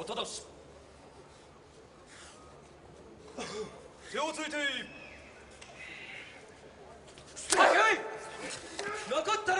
おとし。手をついていったら